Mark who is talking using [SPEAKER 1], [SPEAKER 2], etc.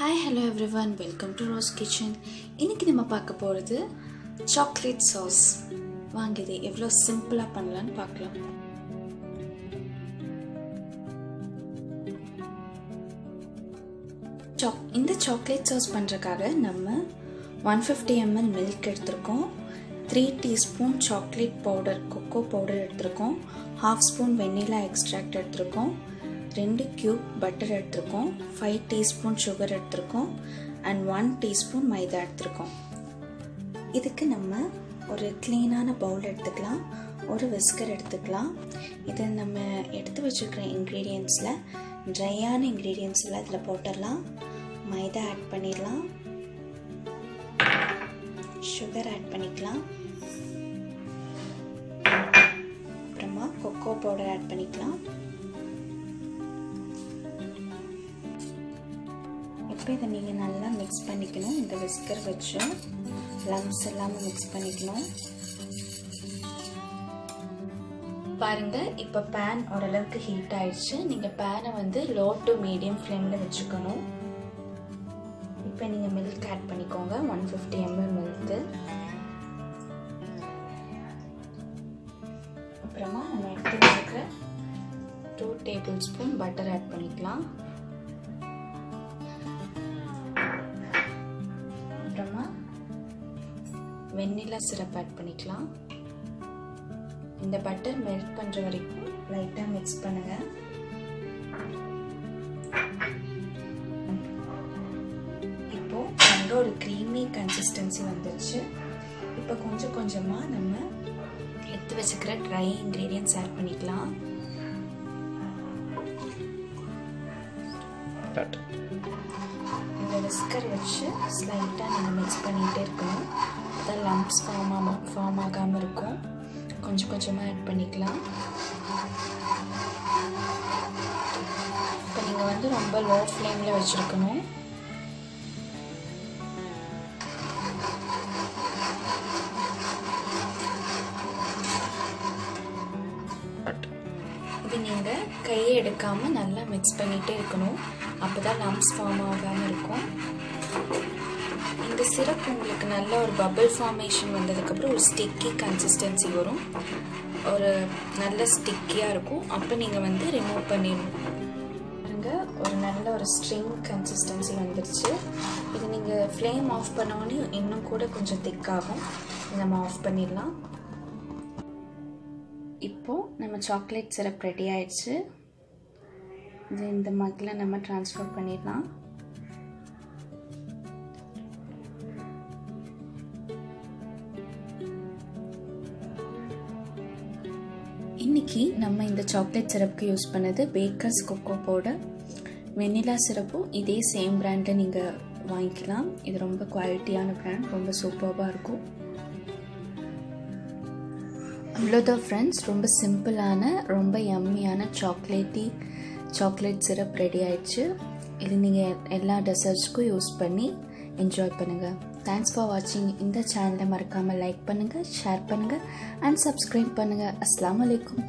[SPEAKER 1] Hi hello everyone welcome to Rose kitchen இன்றைக்கி நம்ம பார்க்க போகிறது சாக்லேட் சாஸ் வாங்க இது எவ்வளோ சிம்பிளாக பண்ணலான்னு பார்க்கலாம். சாக் இந்த சாக்லேட் சாஸ் பண்ணுறக்காக நம்ம ஒன் ஃபிஃப்டி எம்எல் மில்க் எடுத்திருக்கோம். Three teaspoon chocolate powder cocoa powder எடுத்திருக்கோம். ஹாஃப் ஸ்பூன் வெண்ணிலா எக்ஸ்ட்ராக்ட் எடுத்திருக்கோம். ரெண்டு க்யூப் பட்டர் எடுத்திருக்கோம். ஃபைவ் டீஸ்பூன் சுகர் எடுத்திருக்கோம். அண்ட் ஒன் டீஸ்பூன் மைதா எடுத்திருக்கோம். இதுக்கு நம்ம ஒரு க்ளீனான பவுல் எடுத்துக்கலாம். ஒரு விஸ்கர் எடுத்துக்கலாம். இதை நம்ம எடுத்து வச்சுருக்கிற இன்க்ரீடியன்ஸில் ட்ரையான இன்க்ரீடியன்ஸ் எல்லாம் இதில் போட்டுடலாம். மைதா ஆட் பண்ணிடலாம். சுகர் ஆட் பண்ணிக்கலாம். அப்புறமா கொக்கோ பவுடர் ஆட் பண்ணிக்கலாம். இப்போ இதை நீங்கள் நல்லா மிக்ஸ் பண்ணிக்கணும். இந்த விஸ்கர் வச்சு லம்ஸ் எல்லாமே மிக்ஸ் பண்ணிக்கணும். பாருங்கள் இப்போ பேன் ஓரளவுக்கு ஹீட் ஆயிடுச்சு. நீங்கள் பேனை வந்து லோ டு மீடியம் ஃப்ளேமில் வச்சுக்கணும். இப்போ நீங்கள் மில்க் ஆட் பண்ணிக்கோங்க. ஒன் ஃபிஃப்டி எம்எல் மில்க்கு அப்புறமா நம்ம எடுத்து two tablespoon butter add பண்ணிக்கலாம். வெண்ணிலா சிரப் ஆட் பண்ணிக்கலாம். இந்த பட்டர் மெல்ட் பண்ணுற வரைக்கும் லைட்டாக மிக்ஸ் பண்ணுங்க. இப்போ நல்ல ஒரு க்ரீமி கன்சிஸ்டன்சி வந்துருச்சு. இப்போ கொஞ்சம் கொஞ்சமாக நம்ம எடுத்து வச்சுக்கிற ட்ரை இன்க்ரீடியன்ஸ் ஆட் பண்ணிக்கலாம். இந்த விஸ்கர் வச்சு ஸ்லைட்டாக நீங்கள் மிக்ஸ் பண்ணிகிட்டே இருக்கணும். அதான் லம்ப்ஸ் ஃபார்ம் ஆகாம ஃபார்ம் ஆகாமல் இருக்கும். கொஞ்சம் கொஞ்சமாக ஆட் பண்ணிக்கலாம். இப்போ நீங்கள் வந்து ரொம்ப லோ ஃப்ளேமில் வச்சுருக்கணும். இது நீங்கள் கையை எடுக்காமல் நல்லா மிக்ஸ் பண்ணிகிட்டே இருக்கணும். அப்போ தான் லம்ப்ஸ் ஃபார்ம் ஆகாமல் இருக்கும். இந்த சிரப் உங்களுக்கு நல்ல ஒரு பபிள் ஃபார்மேஷன் வந்ததுக்கப்புறம் ஒரு ஸ்டிக்கி கன்சிஸ்டன்சி வரும். ஒரு நல்ல ஸ்டிக்கியாக இருக்கும். அப்போ நீங்கள் வந்து ரிமூவ் பண்ணிடணும். பாருங்க ஒரு நல்ல ஒரு ஸ்ட்ரிங் கன்சிஸ்டன்சி வந்துருச்சு. இது நீங்கள் ஃப்ளேம் ஆஃப் பண்ணோடனே இன்னும் கூட கொஞ்சம் திக்காகும் நம்ம ஆஃப் பண்ணிடலாம். இப்போது நம்ம சாக்லேட் சிரப் ரெடி ஆயிடுச்சு. இது இந்த மக்கில் நம்ம ட்ரான்ஸ்ஃபர் பண்ணிடலாம். இன்றைக்கி நம்ம இந்த சாக்லேட் சிரப்புக்கு யூஸ் பண்ணது பேக்கர்ஸ் கொக்கோ பவுடர் வெண்ணிலா சிரப்பும் இதே சேம் பிராண்டை நீங்கள் வாங்கிக்கலாம். இது ரொம்ப குவாலிட்டியான பிராண்ட் ரொம்ப சூப்பராக இருக்கும். அவ்வளோதான் ஃப்ரெண்ட்ஸ் ரொம்ப சிம்பிளான ரொம்ப எம்மியான சாக்லேட்டி சாக்லேட் சிரப் ரெடி ஆயிடுச்சு. இது நீங்கள் எல்லா டெசர்ட்ஸ்க்கும் யூஸ் பண்ணி என்ஜாய் பண்ணுங்கள் தேங்க்ஸ் ஃபார் வாட்சிங் இந்த சேனலை மறக்காமல் லைக் பண்ணுங்கள் ஷேர் பண்ணுங்கள் அண்ட் சப்ஸ்கிரைப் பண்ணுங்கள் அஸ்லாம் வலைக்கும்